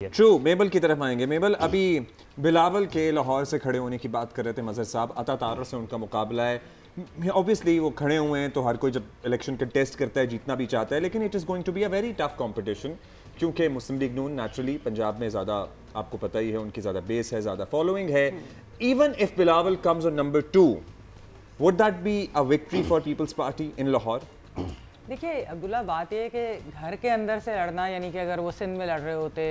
True मेबल की तरफ़ आएँगे। मेबल अभी बिलावल के लाहौर से खड़े होने की बात कर रहे थे मजहर साहब। अता तार से उनका मुकाबला है। ऑब्वियसली वो खड़े हुए हैं तो हर कोई जब इलेक्शन कंटेस्ट करता है, जीतना भी चाहता है, लेकिन it is going to be a very tough competition क्योंकि Muslim League Noon naturally Punjab में ज़्यादा आपको पता ही है, उनकी ज़्यादा बेस है, ज़्यादा फॉलोइंग है। Even if Bilawal comes number two would that be a victory for Peoples Party in Lahore देखिए अब्दुल्ला, बात ये है कि घर के अंदर से लड़ना, यानी कि अगर वो सिंध में लड़ रहे होते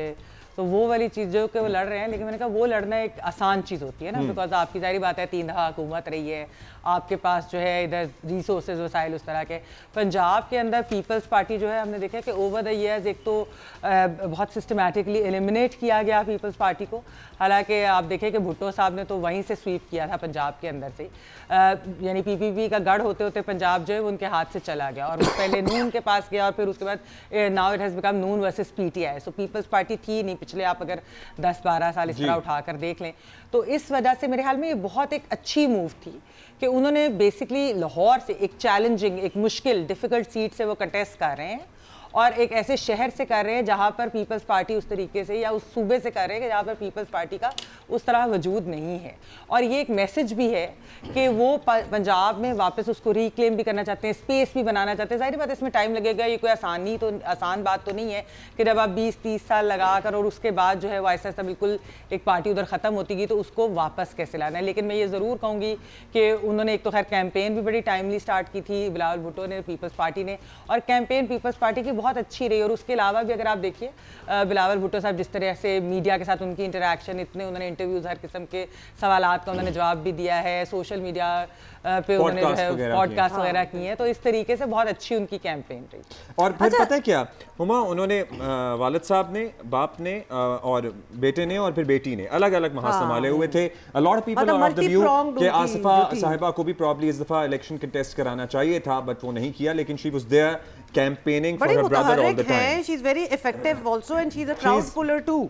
तो वो वाली चीज़ जो कि वो लड़ रहे हैं लेकिन मैंने कहा वो लड़ना एक आसान चीज़ होती है ना बिकॉज़ हम्म। आपकी जारी बात है तीन दफ़ा हुकूमत रही है आपके पास जो है इधर रिसोर्सेज वसाइल उस तरह के। पंजाब के अंदर पीपल्स पार्टी जो है हमने देखा कि ओवर द ईयर्स एक तो बहुत सिस्टमेटिकली एलिमिनेट किया गया पीपल्स पार्टी को। हालाँकि आप देखें कि भुट्टो साहब ने तो वहीं से स्वीप किया था पंजाब के अंदर से। यानी पीपीपी का गढ़ होते होते पंजाब जो है उनके हाथ से चला गया और पहले नून के पास गया और फिर उसके बाद now it has become Noon versus PTI so Peoples Party थी नहीं पिछले आप अगर 10-12 साल इस तरह उठाकर देख लें तो इस वजह से मेरे ख्याल में ये बहुत एक अच्छी मूव थी कि उन्होंने बेसिकली लाहौर से एक चैलेंजिंग एक मुश्किल डिफ़िकल्ट सीट से वो कंटेस्ट कर रहे हैं। और एक ऐसे शहर से कर रहे हैं जहाँ पर पीपल्स पार्टी उस तरीके से या उस सूबे से कर रहे हैं कि जहाँ पर पीपल्स पार्टी का उस तरह वजूद नहीं है। और ये एक मैसेज भी है कि वो पंजाब में वापस उसको रिक्लेम भी करना चाहते हैं स्पेस भी बनाना चाहते हैं। ज़ाहिर बात इसमें टाइम लगेगा, ये कोई आसानी तो आसान बात तो नहीं है कि जब आप बीस तीस साल लगा कर और उसके बाद जो है वो ऐसा ऐसा बिल्कुल एक पार्टी उधर ख़त्म होती गई तो उसको वापस कैसे लाना है? लेकिन मैं ये ज़रूर कहूँगी कि उन्होंने एक तो खैर कैंपेन भी बड़ी टाइमली स्टार्ट की थी, बिलावल भुट्टो ने पीपल्स पार्टी ने, और कैंपेन पीपल्स पार्टी की बहुत अच्छी रही और उसके अलावा भी अगर आप देखिए बिलावल भुट्टो साहब जिस तरह से मीडिया के साथ उनकी इंटरेक्शन इतने उन्होंने इंटरव्यूज़ हर किस्म के सवाल का उन्होंने जवाब भी दिया है सोशल मीडिया पे उन्होंने जो है पॉडकास्ट वगैरह की किए हैं तो इस तरीके से बहुत अच्छी उनकी कैंपेन रही। और फिर अच्छा, पता है क्या? हुमा उन्होंने वालद साहब ने बाप ने और बेटे ने और फिर बेटी ने अलग अलग वहाँ हाँ। संभाले हुए थे। Lot of people of the view कि आसिफा साहिबा को भी प्रॉब्ली इस दफ़ा इलेक्शन कंटेस्ट कराना चाहिए था बट वो नहीं किया लेकिन she was there campaigning for her brother all the time she is very effective also and she is a crowd puller She's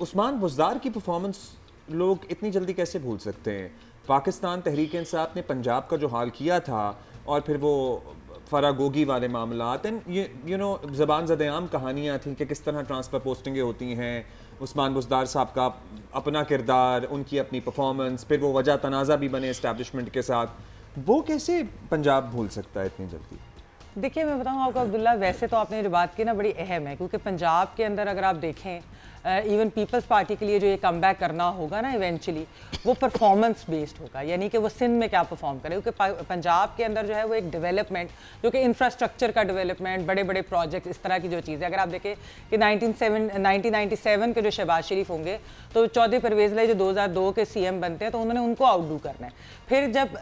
Usman, Buzdar की परफॉर्मेंस लोग इतनी जल्दी कैसे भूल सकते हैं? पाकिस्तान तहरीक इंसाफ ने पंजाब का जो हाल किया था और फिर वो फरा फरागोगी वाले मामला एंड ये यू नो ज़बान जदेआम कहानियाँ थी कि किस तरह ट्रांसफ़र पोस्टिंगें होती हैं। उस्मान, बुजदार साहब का अपना किरदार, उनकी अपनी परफॉर्मेंस फिर वो वजह तनाज़ा भी बने इस्टेबलिशमेंट के साथ। वो कैसे पंजाब भूल सकता है इतनी जल्दी? देखिए, मैं बताऊँ आपको अब्दुल्ला, वैसे तो आपने जो बात की ना, बड़ी अहम है, क्योंकि पंजाब के अंदर अगर आप देखें इवन पीपल्स पार्टी के लिए जो ये कम करना होगा ना इवेंचुअली वो परफॉर्मेंस बेस्ड होगा। यानी कि वो सिंध में क्या परफॉर्म करे? क्योंकि पंजाब के अंदर जो है वो एक डेवलपमेंट जो कि इंफ्रास्ट्रक्चर का डेवलपमेंट बड़े बड़े प्रोजेक्ट इस तरह की जो चीज़ें। अगर आप देखें कि नाइनटीन सेवन के जो शहबाज शरीफ होंगे तो चौधरी परवेज लाई जो दो हज़ार दो के सी एम बनते हैं तो उन्होंने उनको आउटडू करना है। फिर जब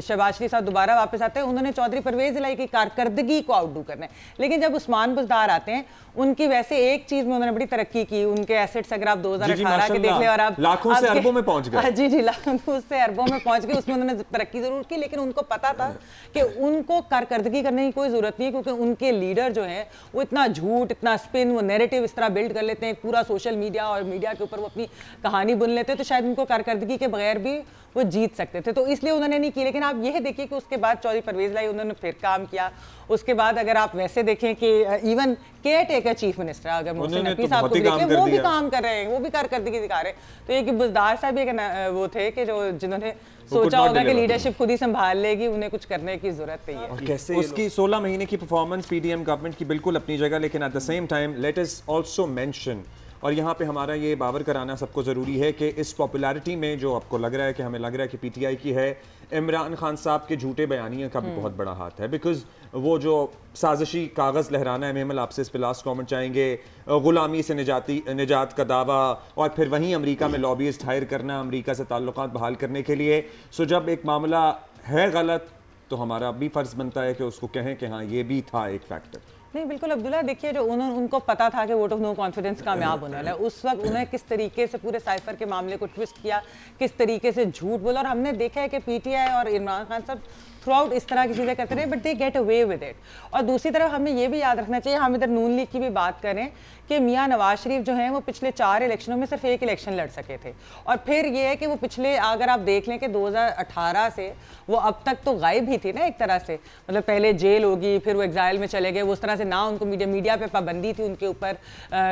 शहबाज शरीफ साहब दोबारा वापस आते हैं, उन्होंने चौधरी परवेज लाई की कारकर्दगी को आउटडू करना है। लेकिन जब उस्मान बुजदार आते हैं, उनकी वैसे एक चीज़ में उन्होंने बड़ी तरक्की की, उनके एसेट्स अगर आप 2018 के देख ले और आप लाखों से अरबों में पहुँच गए। जी जी लाखों से अरबों में पहुँच गए। उसमें उन्होंने तरक्की ज़रूर की लेकिन उनको पता था कि उनको कारकर्दगी करने की कोई ज़रूरत नहीं है क्योंकि उनके लीडर जो है वो इतना झूठ इतना स्पिन वो नेरेटिव इस तरह बिल्ड कर लेते हैं पूरा सोशल मीडिया और मीडिया के ऊपर वो अपनी कहानी बुन लेते हैं तो शायद उनको कारकर्दगी के बगैर भी वो जीत सकते थे। तो इसलिए उन्होंने नहीं की लेकिन आप यह देखिए कि उसके बाद चौधरी परवेज लाई उन्होंने फिर काम किया। उसके बाद अगर आप वैसे देखें कि even care taker chief minister अगर मोहसिन नकवी साहब को देखें वो भी काम कर रहे हैं वो भी कारकर्दगी दिखा रहे हैं। तो ये कि बुजदार साहब एक वो थे कि जो जिन्होंने सोचा होगा कि लीडरशिप खुद ही संभाल लेगी उन्हें कुछ करने की ज़रूरत नहीं है। कैसे उसकी 16 महीने की परफॉर्मेंस पीडीएम गवर्नमेंट की बिल्कुल अपनी जगह लेकिन at the same time let is also mention और यहाँ पे हमारा ये बावर कराना सबको ज़रूरी है कि इस पॉपुलैरिटी में जो आपको लग रहा है कि हमें लग रहा है कि पीटीआई की है इमरान खान साहब के झूठे बयानियों का भी हम्म। बहुत बड़ा हाथ है। बिकॉज़ वो जो साजिशी कागज़ लहराना है मेमल आपसे इस पर लास्ट कॉमेंट चाहेंगे ग़ुलामी से निजाती निजात का दावा और फिर वहीं अमरीका में लॉबीज हायर करना अमरीका से ताल्लुक बहाल करने के लिए। सो जब एक मामला है गलत तो हमारा भी फ़र्ज़ बनता है कि उसको कहें कि हाँ ये भी था एक फैक्टर नहीं, बिल्कुल अब्दुल्ला, देखिए जो उन्होंने उनको पता था कि वोट ऑफ़ नो कॉन्फिडेंस कामयाब होने वाला है, उस वक्त उन्हें किस तरीके से पूरे साइफर के मामले को ट्विस्ट किया, किस तरीके से झूठ बोला, और हमने देखा है कि पीटीआई और इमरान खान सब थ्रू आउट इस तरह की चीज़ें करते रहे but they get away with it और दूसरी तरफ़ हमें ये भी याद रखना चाहिए हम इधर नून लीग की भी बात करें कि मियाँ नवाज़ शरीफ जो हैं वो पिछले चार इलेक्शनों में सिर्फ़ एक इलेक्शन लड़ सके थे। और फिर ये है कि वो पिछले अगर आप देख लें कि 2018 से वो अब तक तो गायब ही थी ना एक तरह से। मतलब पहले जेल होगी फिर वो एग्जाइल में चले गए उस तरह से ना उनको मीडिया मीडिया पे पाबंदी थी उनके ऊपर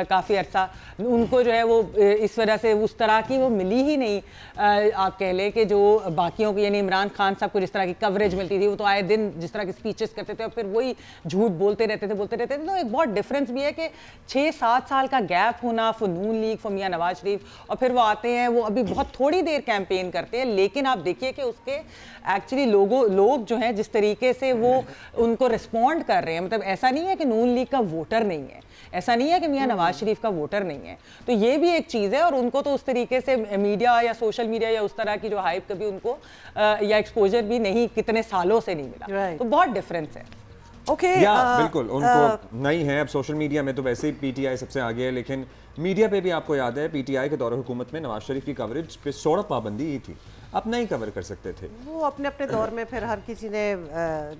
काफ़ी अर्सा। उनको जो है वो इस वजह से उस तरह की वो मिली ही नहीं। आ, आप कह लें कि जो बाकियों की यानी इमरान खान साहब को जिस तरह की कवरेज मिलती थी, वो तो आए दिन जिस तरह की स्पीचेस करते थे और फिर वही झूठ बोलते रहते थे, बोलते रहते थे। तो एक बहुत डिफरेंस भी है कि छः सात साल का गैप होना फॉर नून लीग फॉर मियाँ नवाज़ शरीफ और फिर वो आते हैं, वो अभी बहुत थोड़ी देर कैंपेन करते हैं, लेकिन आप देखिए कि उसके एक्चुअली लोगों, लोग जो हैं, जिस तरीके से वो उनको रिस्पॉन्ड कर रहे हैं मतलब ऐसा नहीं है कि नून लीग का वोटर नहीं है, ऐसा नहीं है कि मियाँ नवाज़ शरीफ का वोटर नहीं है। तो ये भी एक चीज़ है और उनको तो उस तरीके से मीडिया या सोशल मीडिया या उस तरह की जो हाइप कभी उनको या एक्सपोजर भी नहीं, कितने सालों से नहीं मिला। Right. तो बहुत डिफरेंस है। ओके okay, या uh, बिल्कुल उनको uh, नहीं है अब सोशल मीडिया में तो वैसे ही पीटीआई सबसे आगे है लेकिन मीडिया पे भी आपको याद है पीटीआई के दौर हुकूमत में नवाज़ शरीफ की कवरेज पे सोड़ा पाबंदी ही थी। अपना ही कवर कर सकते थे। वो अपने अपने दौर में फिर हर किसी ने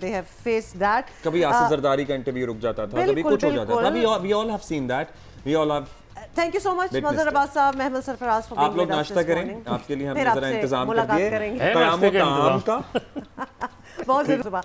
दे हैव फेस दैट कभी आसिफ जरदारी का इंटरव्यू रुक जाता था कभी कुछ हो जाता था। We all have seen that we all have thank you so much Mazhar Abbas साहब महमद सरफराज फॉर आप लोग नाश्ता करें आपके लिए हम जरा इंतज़ाम कर दिए कयामत का बहुत ज़रूर